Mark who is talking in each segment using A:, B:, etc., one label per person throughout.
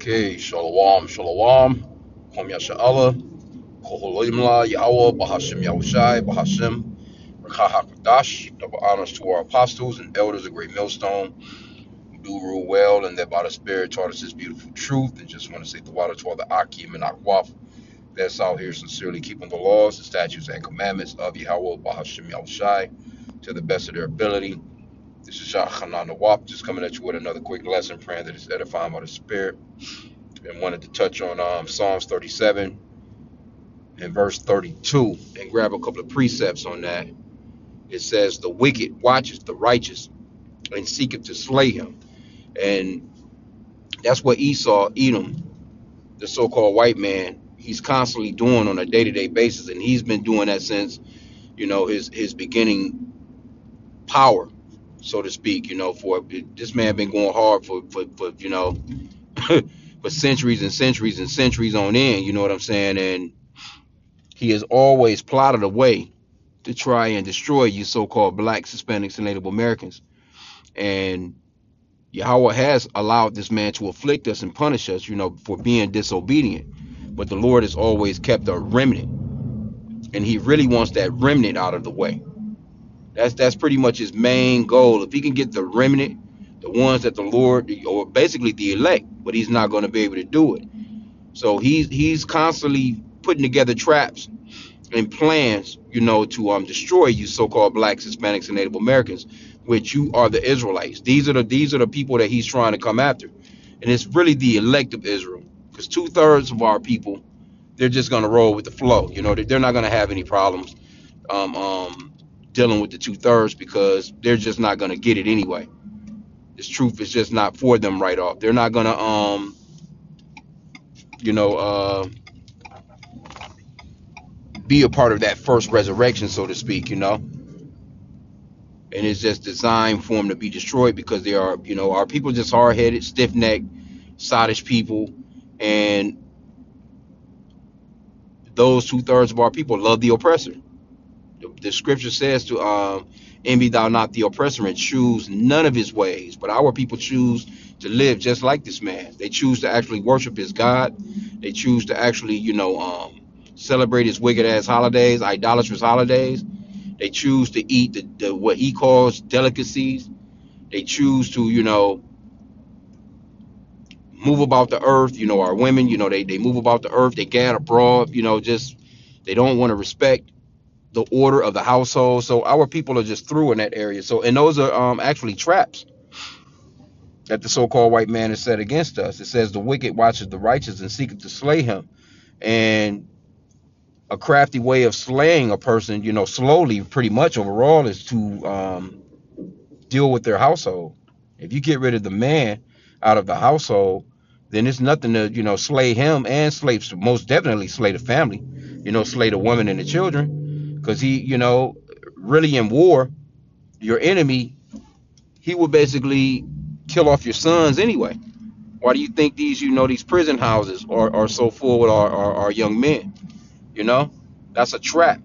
A: Okay, Shalom, Shalom, Kwam Yasha'Allah, Koholimla, Yahweh, Bahashim Yahushai, Bahashim, Rakahakadash, double honors to our apostles and elders of Great Millstone, who do rule well and that by the Spirit taught us this beautiful truth. And just want to say the water to all the Akim and Akwaf that's out here sincerely keeping the laws, the statutes, and commandments of Yahweh, Bahashim Yahushai, to the best of their ability. This is Shah Hanan Nawab, just coming at you with another quick lesson, praying that it's edifying by the Spirit. And wanted to touch on um, Psalms 37 and verse 32 and grab a couple of precepts on that. It says, The wicked watches the righteous and seeketh to slay him. And that's what Esau, Edom, the so called white man, he's constantly doing on a day to day basis. And he's been doing that since, you know, his, his beginning power so to speak. You know, for this man been going hard for for, for you know for centuries and centuries and centuries on end. You know what I'm saying? And he has always plotted a way to try and destroy you so-called blacks, Hispanics, and Native Americans. And Yahweh has allowed this man to afflict us and punish us, you know, for being disobedient. But the Lord has always kept a remnant, and He really wants that remnant out of the way that's that's pretty much his main goal. If he can get the remnant, the ones that the Lord, or basically the elect, but he's not going to be able to do it. So he's he's constantly putting together traps and plans, you know, to um destroy you so-called blacks, Hispanics, and Native Americans, which you are the Israelites. These are the these are the people that he's trying to come after, and it's really the elect of Israel, because two thirds of our people, they're just going to roll with the flow. You know, they're not going to have any problems. Um, um, dealing with the two thirds because they're just not going to get it anyway. This truth is just not for them right off. They're not going to, um, you know, uh, be a part of that first resurrection, so to speak, you know. And it's just designed for them to be destroyed because they are, you know, our people just hard headed, stiff necked, sottish people. And those two thirds of our people love the oppressor the scripture says to um, envy thou not the oppressor and choose none of his ways. But our people choose to live just like this man. They choose to actually worship his God. They choose to actually, you know, um, celebrate his wicked ass holidays, idolatrous holidays. They choose to eat the, the what he calls delicacies. They choose to, you know, move about the earth. You know, our women, you know, they, they move about the earth. They gad abroad, you know, just they don't want to respect the order of the household. So our people are just through in that area. So and those are um actually traps that the so-called white man has set against us. It says the wicked watches the righteous and seeketh to slay him. And a crafty way of slaying a person, you know, slowly, pretty much overall, is to um, deal with their household. If you get rid of the man out of the household, then it's nothing to, you know, slay him and slay, most definitely slay the family, you know, slay the woman and the children because he, you know, really in war, your enemy, he will basically kill off your sons anyway. Why do you think these, you know, these prison houses are, are so full with our, our, our young men? You know, that's a trap.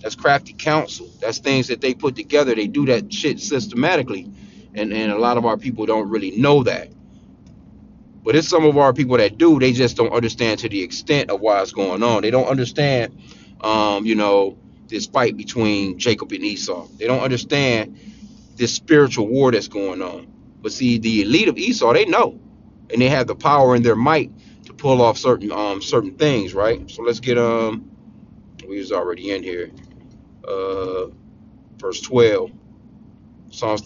A: That's crafty counsel. That's things that they put together. They do that shit systematically. And, and a lot of our people don't really know that. But it's some of our people that do. They just don't understand to the extent of why it's going on. They don't understand um, you know, this fight between Jacob and Esau. They don't understand this spiritual war that's going on. But see, the elite of Esau, they know, and they have the power and their might to pull off certain um certain things, right? So let's get um, we was already in here, uh, verse twelve, Psalms.